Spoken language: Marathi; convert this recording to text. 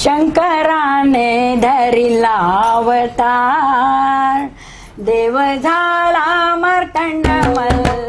शंकराने धरिला अवतार. देव झाला मर्तंड मला